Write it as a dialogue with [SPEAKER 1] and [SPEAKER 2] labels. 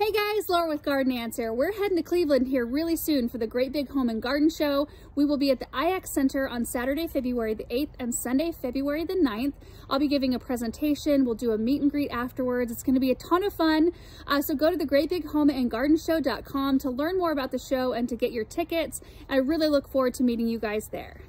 [SPEAKER 1] Hey guys, Laura with Garden Answer. We're heading to Cleveland here really soon for the Great Big Home and Garden Show. We will be at the IX Center on Saturday, February the 8th and Sunday, February the 9th. I'll be giving a presentation. We'll do a meet and greet afterwards. It's going to be a ton of fun. Uh, so go to the Great Big Home and Garden Show.com to learn more about the show and to get your tickets. I really look forward to meeting you guys there.